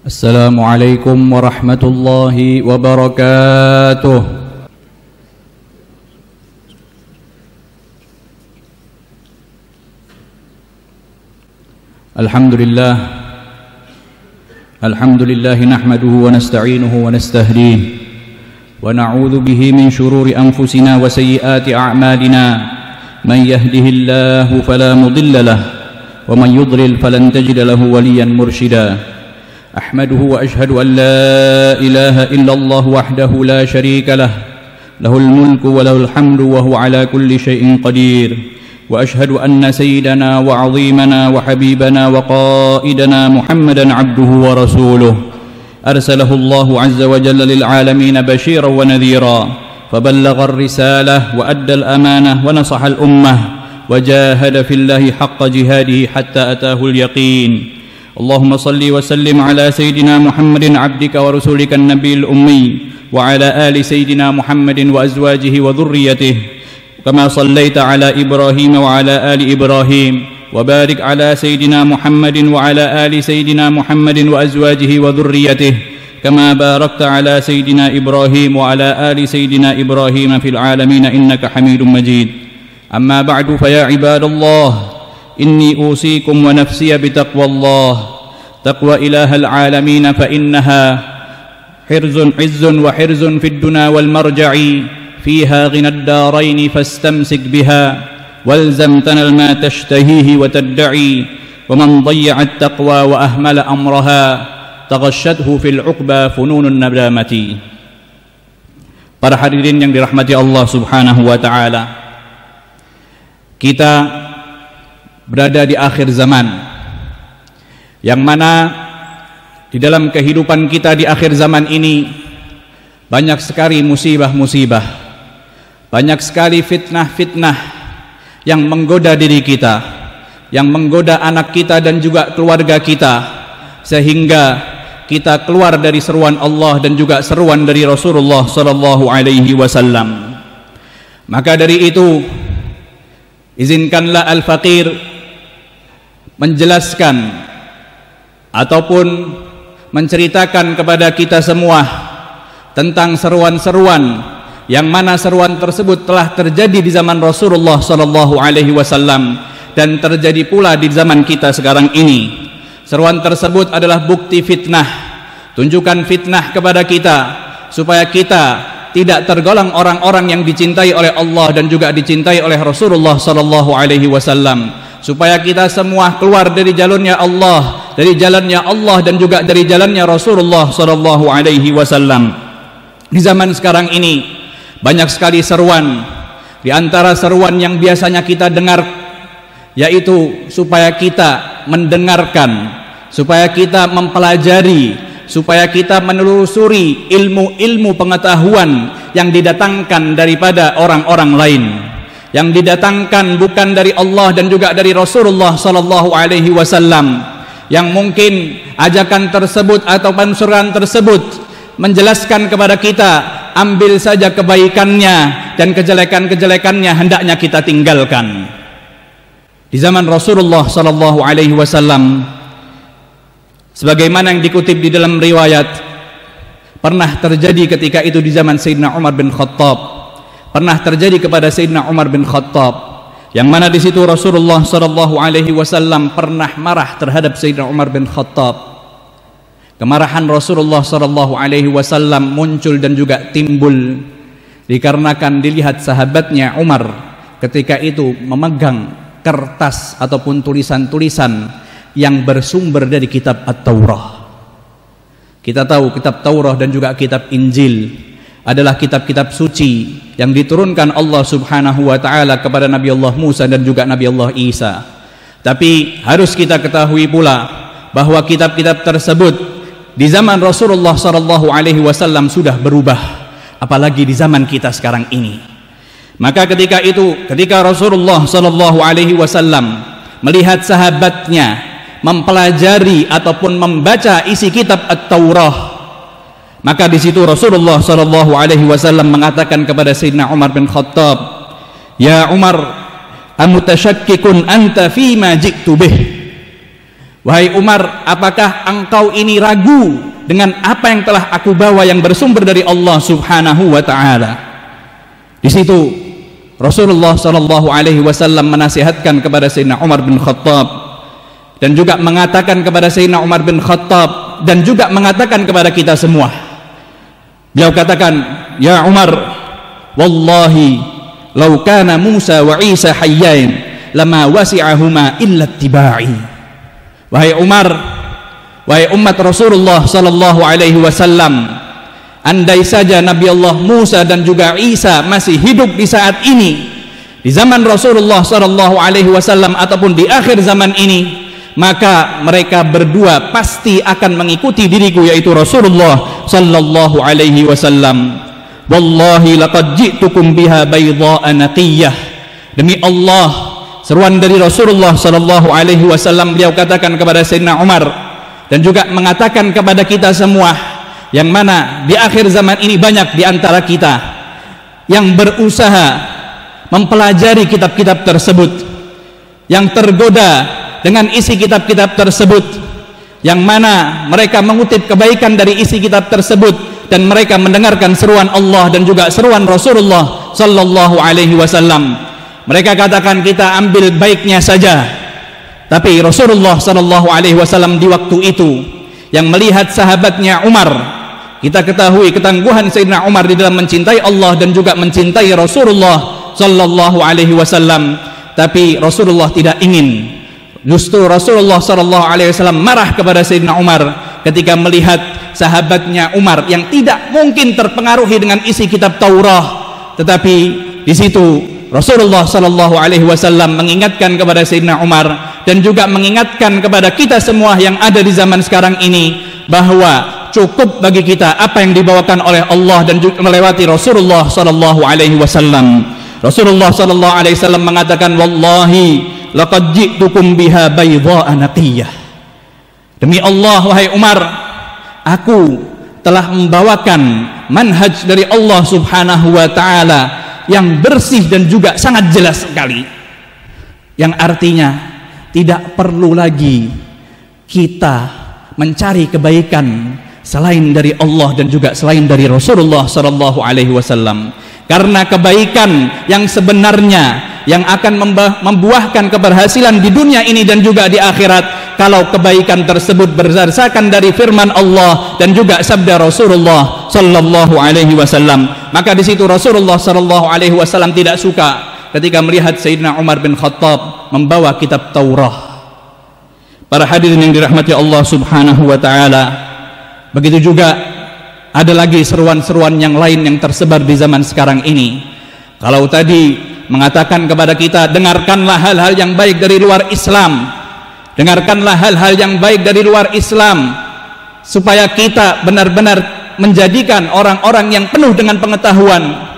السلام عليكم ورحمة الله وبركاته. الحمد لله الحمد لله نحمده ونستعينه ونستهديه ونعوذ به من شرور أنفسنا وسيئات أعمالنا. من يهده الله فلا مضل له ومن يضلل فلن تجد له وليا مرشدا. أحمده وأشهد أن لا إله إلا الله وحده لا شريك له. له الملك وله الحمد وهو على كل شيء قدير. وأشهد أن سيدنا وعظيمنا وحبيبنا وقائدنا محمدا عبده ورسوله. أرسله الله عز وجل للعالمين بشيرا ونذيرا. فبلغ الرسالة وأدى الأمانة ونصح الأمة. وجاهد في الله حق جهاده حتى أتاه اليقين. اللهم صل وسلم على سيدنا محمد عبدك ورسولك النبي الأمي وعلى آل سيدنا محمد وأزواجه وذريته كما صليت على إبراهيم وعلى آل إبراهيم وبارك على سيدنا محمد وعلى آل سيدنا محمد وأزواجه وذريته كما باركت على سيدنا إبراهيم وعلى آل سيدنا إبراهيم في العالمين إنك حميد مجيد. أما بعد فيا عباد الله إني أوصيكم ونفسي بتقوى الله. تقوى إله العالمين فإنها حرز عز وحرز في الدنا والمرجع. فيها غنى الدارين فاستمسك بها. والزم تنل ما تشتهيه وتدعي. ومن ضيع التقوى وأهمل أمرها تغشته في العقبى فنون الندامة Para hadirin yang dirahmati Allah Subhanahu wa taala. Kita berada di akhir zaman. Yang mana di dalam kehidupan kita di akhir zaman ini banyak sekali musibah-musibah banyak sekali fitnah-fitnah yang menggoda diri kita yang menggoda anak kita dan juga keluarga kita sehingga kita keluar dari seruan Allah dan juga seruan dari Rasulullah sallallahu alaihi wasallam. Maka dari itu izinkanlah al-faqir menjelaskan ataupun menceritakan kepada kita semua tentang seruan-seruan yang mana seruan tersebut telah terjadi di zaman Rasulullah sallallahu alaihi wasallam dan terjadi pula di zaman kita sekarang ini. Seruan tersebut adalah bukti fitnah, tunjukkan fitnah kepada kita supaya kita tidak tergolong orang-orang yang dicintai oleh Allah dan juga dicintai oleh Rasulullah sallallahu alaihi wasallam supaya kita semua keluar dari jalurnya Allah, dari jalannya Allah dan juga dari jalannya Rasulullah sallallahu alaihi wasallam. Di zaman sekarang ini banyak sekali seruan di antara seruan yang biasanya kita dengar yaitu supaya kita mendengarkan, supaya kita mempelajari, supaya kita menelusuri ilmu-ilmu pengetahuan yang didatangkan daripada orang-orang lain yang didatangkan bukan dari Allah dan juga dari Rasulullah sallallahu alaihi wasallam yang mungkin ajakan tersebut atau pansuran tersebut menjelaskan kepada kita ambil saja kebaikannya dan kejelekan-kejelekannya hendaknya kita tinggalkan. Di zaman Rasulullah sallallahu alaihi wasallam sebagaimana yang dikutip di dalam riwayat pernah terjadi ketika itu di zaman Sayyidina Umar bin Khattab pernah terjadi kepada Sayyidina Umar bin Khattab yang mana di situ Rasulullah sallallahu alaihi wasallam pernah marah terhadap Sayyidina Umar bin Khattab Kemarahan Rasulullah sallallahu alaihi wasallam muncul dan juga timbul dikarenakan dilihat sahabatnya Umar ketika itu memegang kertas ataupun tulisan-tulisan yang bersumber dari kitab At-Taurah. Kita tahu kitab Taurah dan juga kitab Injil adalah kitab-kitab suci yang diturunkan Allah Subhanahu wa taala kepada Nabi Allah Musa dan juga Nabi Allah Isa. Tapi harus kita ketahui pula bahwa kitab-kitab tersebut di zaman Rasulullah sallallahu alaihi wasallam sudah berubah apalagi di zaman kita sekarang ini maka ketika itu ketika Rasulullah sallallahu alaihi wasallam melihat sahabatnya mempelajari ataupun membaca isi kitab At-Taurah maka di situ Rasulullah sallallahu alaihi wasallam mengatakan kepada Sayyidina Umar bin Khattab ya Umar amutasyakikun anta fima ji'tu bih Wahai Umar, apakah engkau ini ragu dengan apa yang telah aku bawa yang bersumber dari Allah Subhanahu wa taala? Di situ Rasulullah sallallahu alaihi wasallam menasihatkan kepada Sayyidina Umar bin Khattab dan juga mengatakan kepada Sayyidina Umar bin Khattab dan juga mengatakan kepada kita semua. Beliau katakan, "Ya Umar, wallahi law kana Musa wa Isa hayyain lama wasi'ahuma illa tibai." Wahai Umar, wahai umat Rasulullah sallallahu alaihi wasallam, andai saja Nabi Allah Musa dan juga Isa masih hidup di saat ini, di zaman Rasulullah sallallahu alaihi wasallam ataupun di akhir zaman ini, maka mereka berdua pasti akan mengikuti diriku yaitu Rasulullah sallallahu alaihi wasallam. Wallahi laqad ji'tukum biha baydha'a naqiyah. Demi Allah, Seruan dari Rasulullah sallallahu alaihi wasallam beliau katakan kepada Sayyidina Umar dan juga mengatakan kepada kita semua yang mana di akhir zaman ini banyak di antara kita yang berusaha mempelajari kitab-kitab tersebut yang tergoda dengan isi kitab-kitab tersebut yang mana mereka mengutip kebaikan dari isi kitab tersebut dan mereka mendengarkan seruan Allah dan juga seruan Rasulullah sallallahu alaihi wasallam mereka katakan kita ambil baiknya saja. Tapi Rasulullah sallallahu alaihi wasallam di waktu itu yang melihat sahabatnya Umar, kita ketahui ketangguhan Sayyidina Umar di dalam mencintai Allah dan juga mencintai Rasulullah sallallahu alaihi wasallam. Tapi Rasulullah tidak ingin Justru Rasulullah sallallahu alaihi wasallam marah kepada Sayyidina Umar ketika melihat sahabatnya Umar yang tidak mungkin terpengaruhi dengan isi kitab Taurat, tetapi di situ Rasulullah sallallahu alaihi wasallam mengingatkan kepada Sayyidina Umar dan juga mengingatkan kepada kita semua yang ada di zaman sekarang ini bahwa cukup bagi kita apa yang dibawakan oleh Allah dan juga melewati Rasulullah sallallahu alaihi wasallam. Rasulullah sallallahu alaihi wasallam mengatakan wallahi laqad ji'tukum biha baydha'a naqiyah. Demi Allah wahai Umar, aku telah membawakan manhaj dari Allah Subhanahu wa taala yang bersih dan juga sangat jelas sekali yang artinya tidak perlu lagi kita mencari kebaikan selain dari Allah dan juga selain dari Rasulullah sallallahu alaihi wasallam karena kebaikan yang sebenarnya yang akan membuahkan keberhasilan di dunia ini dan juga di akhirat kalau kebaikan tersebut berdasarkan dari firman Allah dan juga sabda Rasulullah sallallahu alaihi wasallam. Maka di situ Rasulullah sallallahu alaihi wasallam tidak suka ketika melihat Sayyidina Umar bin Khattab membawa kitab Taurat para hadirin yang dirahmati Allah subhanahu wa ta'ala begitu juga ada lagi seruan-seruan yang lain yang tersebar di zaman sekarang ini. Kalau tadi mengatakan kepada kita dengarkanlah hal-hal yang baik dari luar Islam. Dengarkanlah hal-hal yang baik dari luar Islam supaya kita benar-benar menjadikan orang-orang yang penuh dengan pengetahuan.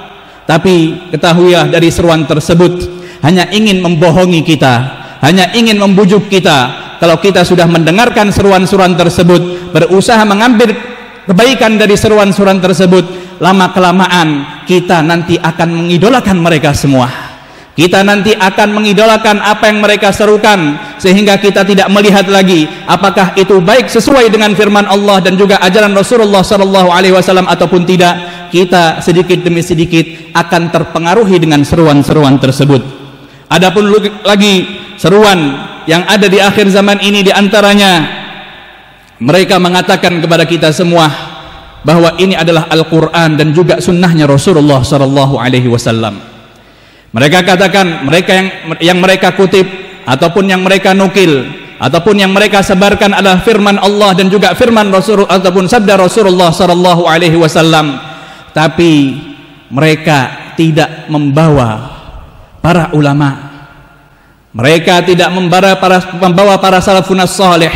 Tapi ketahuilah dari seruan tersebut hanya ingin membohongi kita hanya ingin membujuk kita. Kalau kita sudah mendengarkan seruan-seruan tersebut berusaha mengambil kebaikan dari seruan-seruan tersebut lama kelamaan kita nanti akan mengidolakan mereka semua kita nanti akan mengidolakan apa yang mereka serukan sehingga kita tidak melihat lagi apakah itu baik sesuai dengan firman Allah dan juga ajaran Rasulullah sallallahu alaihi wasallam ataupun tidak. Kita sedikit demi sedikit akan terpengaruhi dengan seruan-seruan tersebut. Adapun lagi seruan yang ada di akhir zaman ini di antaranya mereka mengatakan kepada kita semua bahwa ini adalah Al-Qur'an dan juga sunnahnya Rasulullah sallallahu alaihi wasallam. Mereka katakan mereka yang yang mereka kutip ataupun yang mereka nukil ataupun yang mereka sebarkan adalah firman Allah dan juga firman Rasul ataupun sabda Rasulullah sallallahu alaihi wasallam. Tapi mereka tidak membawa para ulama. Mereka tidak membawa para membawa para salafun salih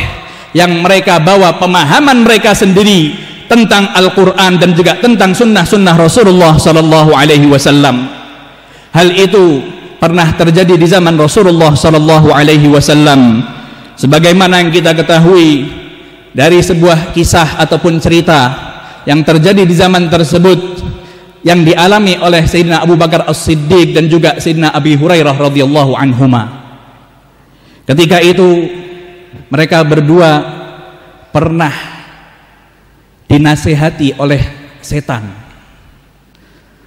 yang mereka bawa pemahaman mereka sendiri tentang Al-Qur'an dan juga tentang sunnah-sunnah Rasulullah sallallahu alaihi wasallam Hal itu pernah terjadi di zaman Rasulullah sallallahu alaihi wasallam. Sebagaimana yang kita ketahui dari sebuah kisah ataupun cerita yang terjadi di zaman tersebut yang dialami oleh Sayyidina Abu Bakar As-Siddiq dan juga Sayyidina Abi Hurairah radhiyallahu anhuma. Ketika itu mereka berdua pernah dinasehati oleh setan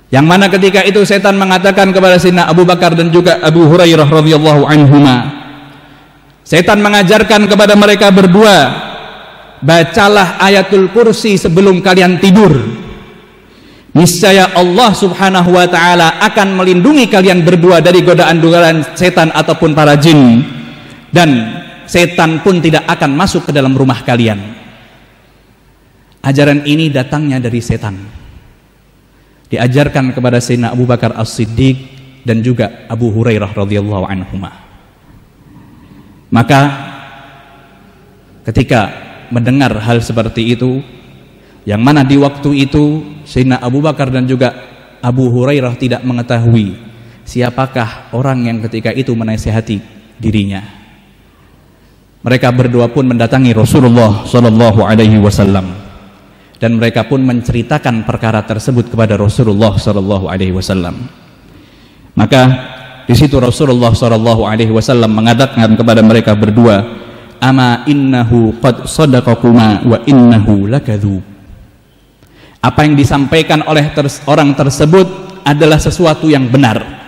yang mana ketika itu setan mengatakan kepada Sina Abu Bakar dan juga Abu Hurairah radhiyallahu anhuma setan mengajarkan kepada mereka berdua bacalah ayatul kursi sebelum kalian tidur. Niscaya Allah subhanahu wa ta'ala akan melindungi kalian berdua dari godaan-godaan setan ataupun para jin dan setan pun tidak akan masuk ke dalam rumah kalian. Ajaran ini datangnya dari setan diajarkan kepada Sayyidina Abu Bakar As-Siddiq dan juga Abu Hurairah radhiyallahu anhuma. Maka ketika mendengar hal seperti itu yang mana di waktu itu Sayyidina Abu Bakar dan juga Abu Hurairah tidak mengetahui siapakah orang yang ketika itu menasihati dirinya. Mereka berdua pun mendatangi Rasulullah Shallallahu Alaihi Wasallam dan mereka pun menceritakan perkara tersebut kepada Rasulullah Shallallahu Alaihi Wasallam. Maka di situ Rasulullah Shallallahu Alaihi Wasallam mengatakan kepada mereka berdua, ama innahu qad sadaqakuma wa innahu lakadzub. Apa yang disampaikan oleh orang tersebut adalah sesuatu yang benar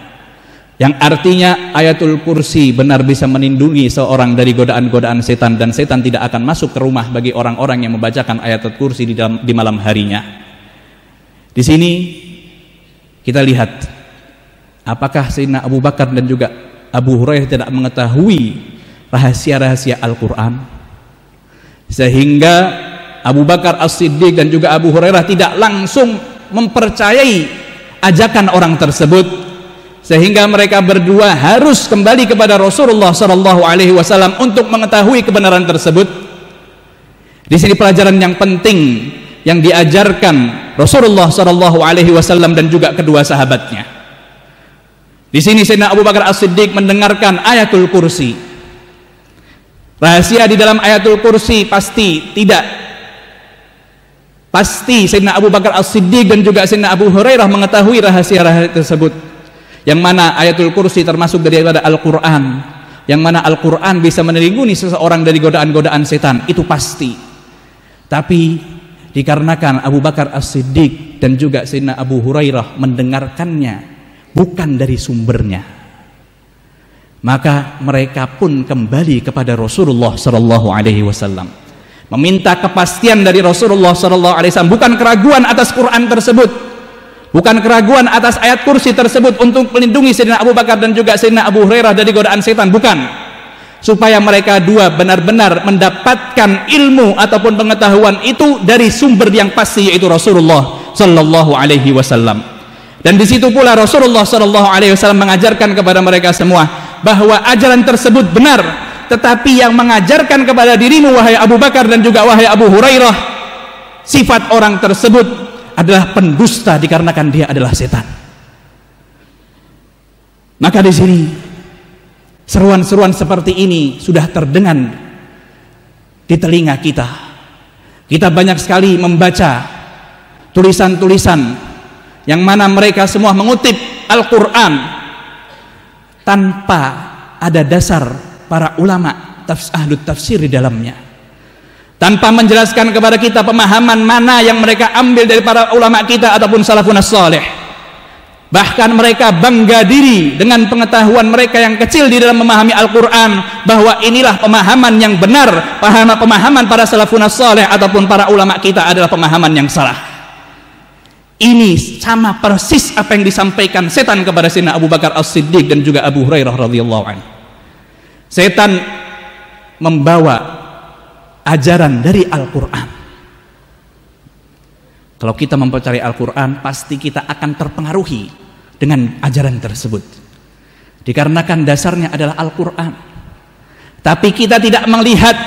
yang artinya ayatul kursi benar bisa melindungi seorang dari godaan-godaan setan dan setan tidak akan masuk ke rumah bagi orang-orang yang membacakan ayatul kursi di, dalam, di malam harinya. Di sini kita lihat apakah Sayyidina Abu Bakar dan juga Abu Hurairah tidak mengetahui rahasia-rahasia Al-Quran? Sehingga Abu Bakar As-Siddiq dan juga Abu Hurairah tidak langsung mempercayai ajakan orang tersebut sehingga mereka berdua harus kembali kepada Rasulullah Shallallahu Alaihi Wasallam untuk mengetahui kebenaran tersebut. Di sini pelajaran yang penting yang diajarkan Rasulullah Shallallahu Alaihi Wasallam dan juga kedua sahabatnya. Di sini Sayyidina Abu Bakar As-Siddiq mendengarkan ayatul kursi. Rahasia di dalam ayatul kursi pasti tidak pasti Sayyidina Abu Bakar As-Siddiq dan juga Sayyidina Abu Hurairah mengetahui rahasia-rahasia tersebut yang mana ayatul kursi termasuk daripada Al-Quran. Yang mana Al-Quran bisa menelinguni seseorang dari godaan-godaan setan. Itu pasti. Tapi dikarenakan Abu Bakar As-Siddiq dan juga Sayyidina Abu Hurairah mendengarkannya bukan dari sumbernya. Maka mereka pun kembali kepada Rasulullah Sallallahu Alaihi Wasallam. Meminta kepastian dari Rasulullah Sallallahu Alaihi Wasallam bukan keraguan atas Quran tersebut Bukan keraguan atas ayat kursi tersebut untuk melindungi Sayyidina Abu Bakar dan juga Sayyidina Abu Hurairah dari godaan setan, bukan. Supaya mereka dua benar-benar mendapatkan ilmu ataupun pengetahuan itu dari sumber yang pasti yaitu Rasulullah sallallahu alaihi wasallam. Dan di situ pula Rasulullah sallallahu alaihi wasallam mengajarkan kepada mereka semua bahwa ajaran tersebut benar, tetapi yang mengajarkan kepada dirimu wahai Abu Bakar dan juga wahai Abu Hurairah sifat orang tersebut adalah pendusta dikarenakan dia adalah setan. Maka di sini seruan-seruan seperti ini sudah terdengar di telinga kita. Kita banyak sekali membaca tulisan-tulisan yang mana mereka semua mengutip Al-Qur'an tanpa ada dasar para ulama tafs tafsir di dalamnya tanpa menjelaskan kepada kita pemahaman mana yang mereka ambil dari para ulama kita ataupun salafun saleh bahkan mereka bangga diri dengan pengetahuan mereka yang kecil di dalam memahami Al-Quran bahwa inilah pemahaman yang benar pemahaman pemahaman para salafun saleh ataupun para ulama kita adalah pemahaman yang salah. Ini sama persis apa yang disampaikan setan kepada Sina Abu Bakar As-Siddiq dan juga Abu Hurairah radhiyallahu anhu. Setan membawa ajaran dari Al-Quran. Kalau kita mempelajari Al-Quran pasti kita akan terpengaruhi dengan ajaran tersebut. Dikarenakan dasarnya adalah Al-Quran. Tapi kita tidak melihat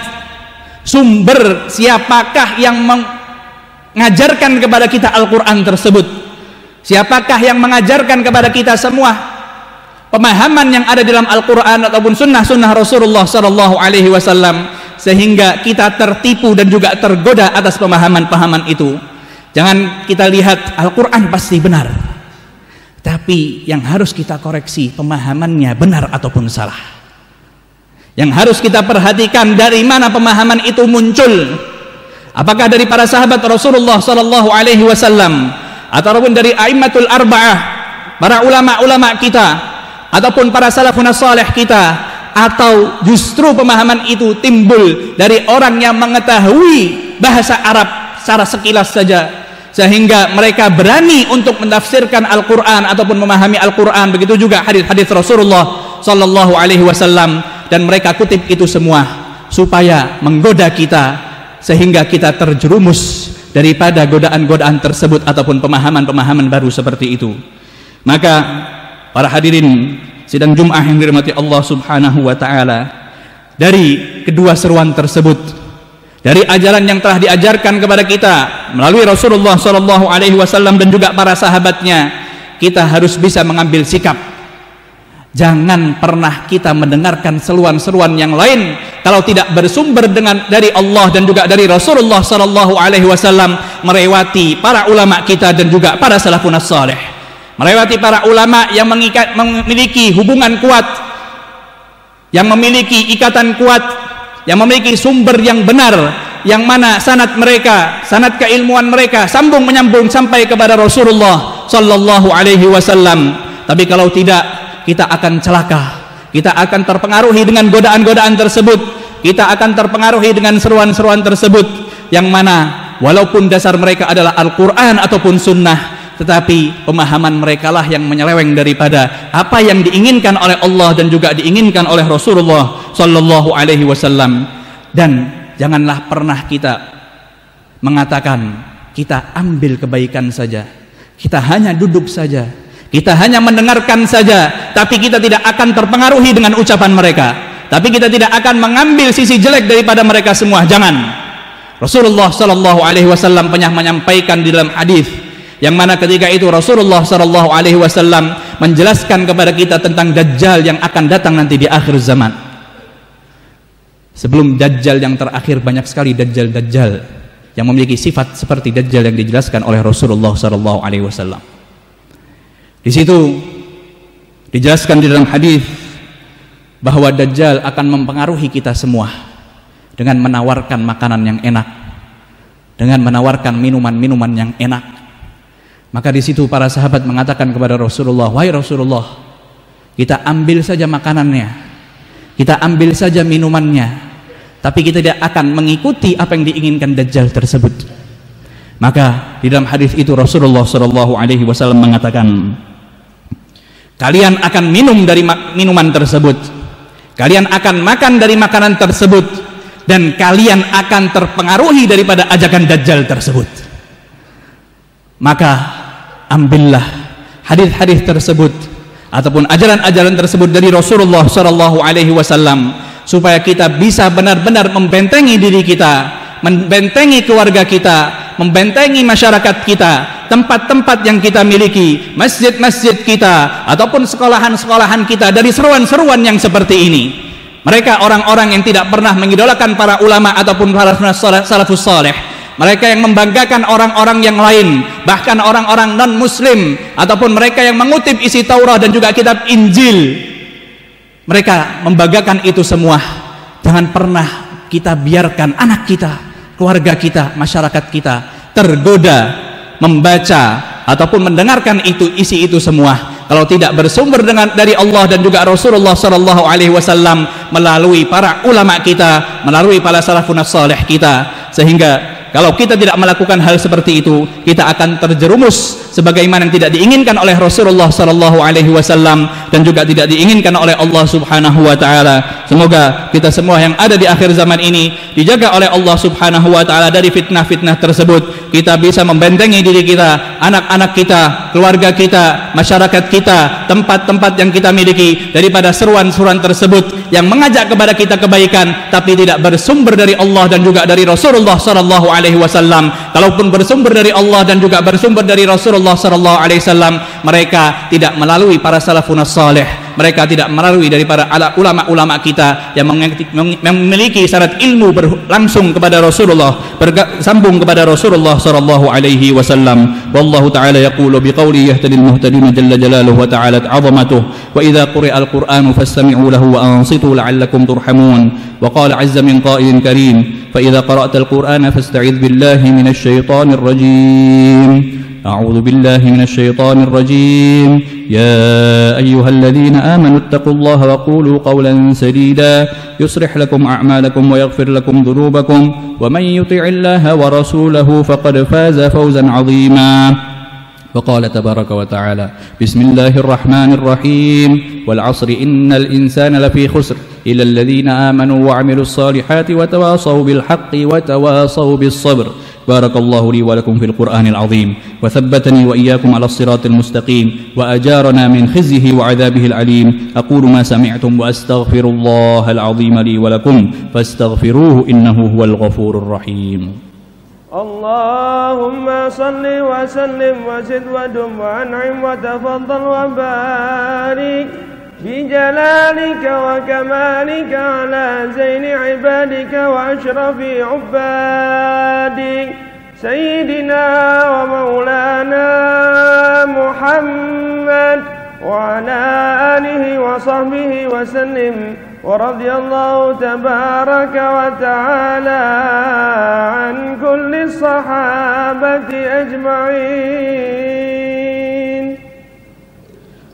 sumber siapakah yang mengajarkan kepada kita Al-Quran tersebut. Siapakah yang mengajarkan kepada kita semua pemahaman yang ada dalam Al-Quran ataupun sunnah-sunnah Rasulullah Sallallahu Alaihi Wasallam sehingga kita tertipu dan juga tergoda atas pemahaman-pemahaman itu. Jangan kita lihat Al-Quran pasti benar. Tapi yang harus kita koreksi pemahamannya benar ataupun salah. Yang harus kita perhatikan dari mana pemahaman itu muncul. Apakah dari para sahabat Rasulullah sallallahu alaihi wasallam ataupun dari aimmatul arba'ah, para ulama-ulama kita ataupun para salafun salih kita atau justru pemahaman itu timbul dari orang yang mengetahui bahasa Arab secara sekilas saja sehingga mereka berani untuk menafsirkan Al-Qur'an ataupun memahami Al-Qur'an. Begitu juga hadis-hadis Rasulullah sallallahu alaihi wasallam dan mereka kutip itu semua supaya menggoda kita sehingga kita terjerumus daripada godaan-godaan tersebut ataupun pemahaman-pemahaman baru seperti itu. Maka para hadirin sidang Jumat yang dirahmati Allah Subhanahu wa taala dari kedua seruan tersebut dari ajaran yang telah diajarkan kepada kita melalui Rasulullah Shallallahu Alaihi Wasallam dan juga para sahabatnya kita harus bisa mengambil sikap. Jangan pernah kita mendengarkan seruan-seruan yang lain kalau tidak bersumber dengan dari Allah dan juga dari Rasulullah Shallallahu Alaihi Wasallam melewati para ulama kita dan juga para salafun saleh melewati para ulama yang mengikat, memiliki hubungan kuat yang memiliki ikatan kuat yang memiliki sumber yang benar yang mana sanat mereka sanat keilmuan mereka sambung menyambung sampai kepada Rasulullah sallallahu alaihi wasallam. Tapi kalau tidak kita akan celaka. Kita akan terpengaruhi dengan godaan-godaan tersebut. Kita akan terpengaruhi dengan seruan-seruan tersebut. Yang mana walaupun dasar mereka adalah Al-Quran ataupun Sunnah tetapi pemahaman mereka lah yang menyeleweng daripada apa yang diinginkan oleh Allah dan juga diinginkan oleh Rasulullah sallallahu alaihi wasallam. Dan janganlah pernah kita mengatakan kita ambil kebaikan saja kita hanya duduk saja kita hanya mendengarkan saja tapi kita tidak akan terpengaruhi dengan ucapan mereka tapi kita tidak akan mengambil sisi jelek daripada mereka semua. Jangan. Rasulullah sallallahu alaihi wasallam pernah menyampaikan di dalam hadis yang mana ketika itu Rasulullah sallallahu alaihi wasallam menjelaskan kepada kita tentang dajjal yang akan datang nanti di akhir zaman. Sebelum dajjal yang terakhir banyak sekali dajjal-dajjal yang memiliki sifat seperti dajjal yang dijelaskan oleh Rasulullah sallallahu alaihi wasallam. Di situ dijelaskan di dalam hadis bahwa dajjal akan mempengaruhi kita semua dengan menawarkan makanan yang enak, dengan menawarkan minuman-minuman yang enak, maka di situ para sahabat mengatakan kepada Rasulullah, "Wahai Rasulullah, kita ambil saja makanannya. Kita ambil saja minumannya. Tapi kita tidak akan mengikuti apa yang diinginkan Dajjal tersebut." Maka di dalam hadis itu Rasulullah Shallallahu alaihi wasallam mengatakan, "Kalian akan minum dari minuman tersebut. Kalian akan makan dari makanan tersebut dan kalian akan terpengaruhi daripada ajakan Dajjal tersebut." Maka ambillah hadis-hadis tersebut ataupun ajaran-ajaran tersebut dari Rasulullah Shallallahu Alaihi Wasallam supaya kita bisa benar-benar membentengi diri kita, membentengi keluarga kita, membentengi masyarakat kita, tempat-tempat yang kita miliki, masjid-masjid kita ataupun sekolahan-sekolahan kita dari seruan-seruan yang seperti ini. Mereka orang-orang yang tidak pernah mengidolakan para ulama ataupun para salafus saleh mereka yang membanggakan orang-orang yang lain bahkan orang-orang non muslim ataupun mereka yang mengutip isi Taurat dan juga kitab Injil. Mereka membanggakan itu semua. Jangan pernah kita biarkan anak kita keluarga kita masyarakat kita tergoda membaca ataupun mendengarkan itu isi itu semua kalau tidak bersumber dengan dari Allah dan juga Rasulullah sallallahu alaihi wasallam melalui para ulama kita melalui para salafun salih kita sehingga kalau kita tidak melakukan hal seperti itu, kita akan terjerumus sebagaimana yang tidak diinginkan oleh Rasulullah sallallahu alaihi wasallam dan juga tidak diinginkan oleh Allah Subhanahu wa taala. Semoga kita semua yang ada di akhir zaman ini dijaga oleh Allah Subhanahu wa taala dari fitnah-fitnah tersebut. Kita bisa membentengi diri kita, anak-anak kita, keluarga kita, masyarakat kita, tempat-tempat yang kita miliki daripada seruan-seruan tersebut yang mengajak kepada kita kebaikan tapi tidak bersumber dari Allah dan juga dari Rasulullah sallallahu alaihi wasallam kalaupun bersumber dari Allah dan juga bersumber dari Rasulullah sallallahu alaihi wasallam mereka tidak melalui para salafun salih. Mereka tidak melalui daripada ulama-ulama kita yang memiliki syarat ilmu langsung kepada Rasulullah bersambung kepada Rasulullah sallallahu alaihi wasallam. Wallahu taala yaqulu biqauli yahtadil muhtadin jalla jalaluhu wa ta'ala 'azamatuhu wa idza quri'a al-qur'anu fastami'u lahu wa ansitu la'allakum turhamun. Wa qala 'azza min qa'ilin karim idza qara'ta al-qur'ana fasta'idh billahi minash shaitanir rajim أعوذ بالله من الشيطان الرجيم. يا أيها الذين آمنوا اتقوا الله وقولوا قولا سديدا. يصلح لكم أعمالكم ويغفر لكم ذنوبكم. ومن يطع الله ورسوله فقد فاز فوزا عظيما. وقال تبارك وتعالى بسم الله الرحمن الرحيم. والعصر إن الإنسان لفي خسر. إلى الذين آمنوا وعملوا الصالحات وتواصوا بالحق وتواصوا بالصبر. بارك الله لي ولكم في القرآن العظيم. وثبتني وإياكم على الصراط المستقيم. وأجارنا من خزيه وعذابه العليم أقول ما سمعتم وأستغفر الله العظيم لي ولكم. فاستغفروه إنه هو الغفور الرحيم. اللهم صل وسلم وزد ودم وأنعم وتفضل وبارك. بجلالك وكمالك على زين عبادك وأشرف عبادك سيدنا ومولانا محمد وعلى آله وصحبه وسلم ورضي الله تبارك وتعالى عن كل الصحابة أجمعين.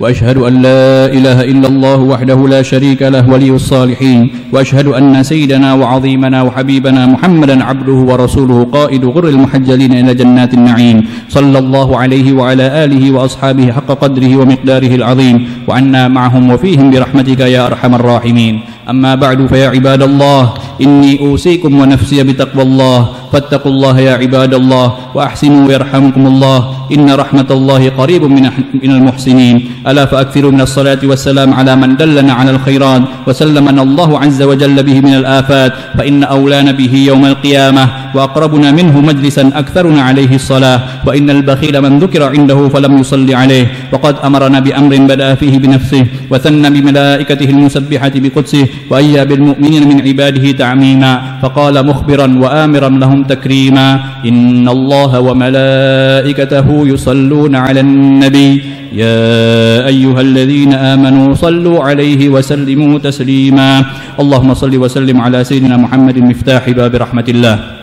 وأشهد أن لا إله إلا الله وحده لا شريك له ولي الصالحين. وأشهد أن سيدنا وعظيمنا وحبيبنا محمدا عبده ورسوله قائد غر المحجلين إلى جنات النعيم. صلى الله عليه وعلى آله وأصحابه حق قدره ومقداره العظيم. وعنا معهم وفيهم برحمتك يا أرحم الراحمين. أما بعد فيا عباد الله إني أوصيكم ونفسي بتقوى الله. فاتقوا الله يا عباد الله وأحسنوا يرحمكم الله. إن رحمة الله قريب من المحسنين. ألا فأكثروا من الصلاة والسلام على من دلنا على الخيرات وسلمنا الله عز وجل به من الآفات فإن أولانا به يوم القيامة وأقربنا منه مجلسا أكثرنا عليه الصلاة وإن البخيل من ذكر عنده فلم يصلي عليه وقد أمرنا بأمر بدأ فيه بنفسه وثنى بملائكته المسبحة بقدسه وأيا بالمؤمنين من عباده تعميما فقال مخبرا وآمرا لهم تكريما إن الله وملائكته يصلون على النبي. يا أيها الذين آمنوا صلوا عليه وسلموا تسليما. اللهم صل وسلم على سيدنا محمد مفتاح باب رحمة الله.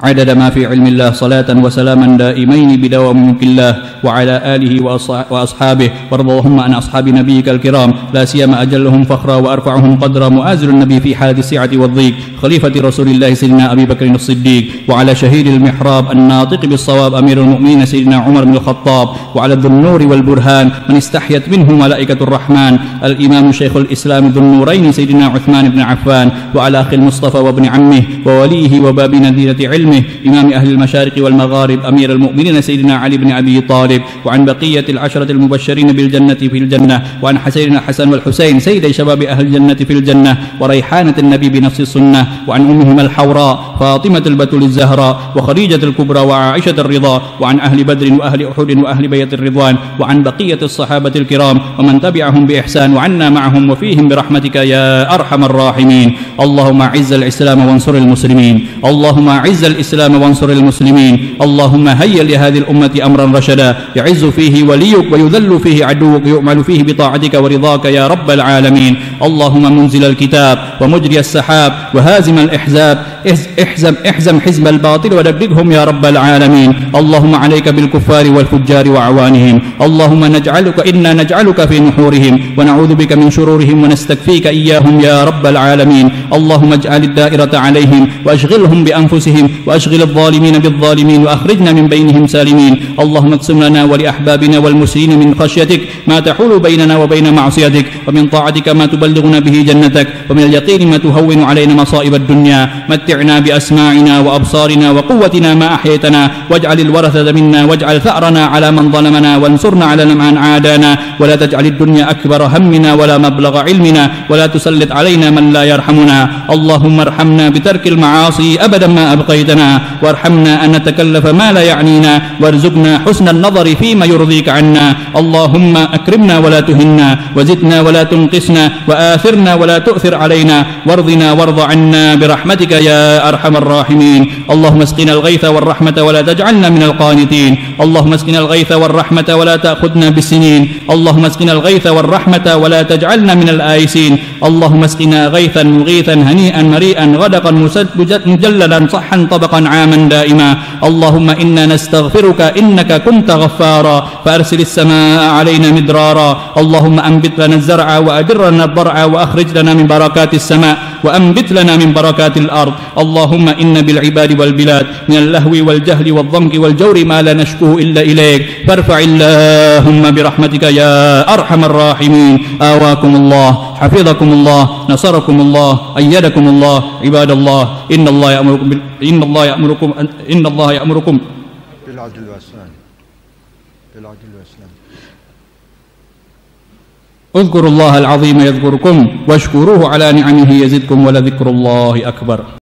عدد ما في علم الله صلاة وسلاما دائمين بدوام ملك الله وعلى آله وأصحابه. وارض اللهم عن أصحاب نبيك الكرام. لا سيما أجلهم فخرا وأرفعهم قدرا. مؤازر النبي في حالة السعة والضيق. خليفة رسول الله سيدنا أبي بكر الصديق. وعلى شهيد المحراب الناطق بالصواب أمير المؤمنين سيدنا عمر بن الخطاب. وعلى ذو النور والبرهان من استحيت منه ملائكة الرحمن. الإمام شيخ الإسلام ذو النورين سيدنا عثمان بن عفان. وعلى أخي المصطفى وابن عمه ووليه وباب نذيرة علمه علمه إمام أهل المشارق والمغارب أمير المؤمنين سيدنا علي بن أبي طالب وعن بقية العشرة المبشرين بالجنة في الجنة وعن حسين الحسن والحسين سيدي شباب أهل الجنة في الجنة وريحانة النبي بنفس السنة وعن أمهما الحوراء فاطمة البتول الزهراء وخديجة الكبرى وعائشة الرضا وعن أهل بدر وأهل أحد وأهل بيت الرضوان وعن بقية الصحابة الكرام ومن تبعهم بإحسان وعنا معهم وفيهم برحمتك يا أرحم الراحمين. اللهم أعز الإسلام وانصر المسلمين. اللهم أعز الإسلام وانصر المسلمين. اللهم هيا لهذه الأمة أمرا رشدا. يعز فيه وليك ويذل فيه عدوك. يؤمل فيه بطاعتك ورضاك يا رب العالمين. اللهم منزل الكتاب ومجري السحاب وهازم الإحزاب. احزم إحزم حزب الباطل ودققهم يا رب العالمين. اللهم عليك بالكفار والفجار وأعوانهم. اللهم نجعلك إنا نجعلك في نحورهم. ونعوذ بك من شرورهم ونستكفيك إياهم يا رب العالمين. اللهم اجعل الدائرة عليهم وأشغلهم بأنفسهم وأشغل الظالمين بالظالمين وأخرجنا من بينهم سالمين. اللهم اقسم لنا ولأحبابنا والمسلمين من خشيتك ما تحول بيننا وبين معصيتك ومن طاعتك ما تبلغنا به جنتك ومن اليقين ما تهون علينا مصائب الدنيا. متعنا بأسماعنا وأبصارنا وقوتنا ما أحيتنا واجعل الورثة منا واجعل ثأرنا على من ظلمنا وانصرنا على من عادانا. ولا تجعل الدنيا أكبر همنا ولا مبلغ علمنا. ولا تسلط علينا من لا يرحمنا. اللهم ارحمنا بترك المعاصي أبدا ما أبقيتنا. وارحمنا أن نتكلف ما لا يعنينا وارزقنا حسن النظر فيما يرضيك عنا. اللهم أكرمنا ولا تهنا وزدنا ولا تنقصنا وآثرنا ولا تؤثر علينا وارضنا وارض عنا برحمتك يا أرحم الراحمين. اللهم اسقنا الغيث والرحمة ولا تجعلنا من القانتين. اللهم اسقنا الغيث والرحمة ولا تأخذنا بالسنين. اللهم اسقنا الغيث والرحمة ولا تجعلنا من الآيسين. اللهم اسقنا غيثا مغيثا هنيئا مريئا غدقا مجللا صحا طبقا عاما دائما. اللهم إنا نستغفرك إنك كنت غفارا. فأرسل السماء علينا مدرارا. اللهم أنبت لنا الزرع وأجر لنا الضرع وأخرج لنا من بركات السماء وأنبت لنا من بركات الأرض. اللهم إن بالعباد والبلاد من اللهو والجهل والضنك والجور ما لا نشكوه إلا إليك. فارفع اللهم برحمتك يا أرحم الراحمين. آواكم الله. حفظكم الله نصركم الله أيدكم الله عباد الله إن الله يأمركم بال... إن الله يأمركم إن الله يأمركم. بالعدل والإحسان. بالعدل والإحسان. اذكروا الله العظيم يذكركم واشكروه على نعمه يزدكم ولذكر الله أكبر.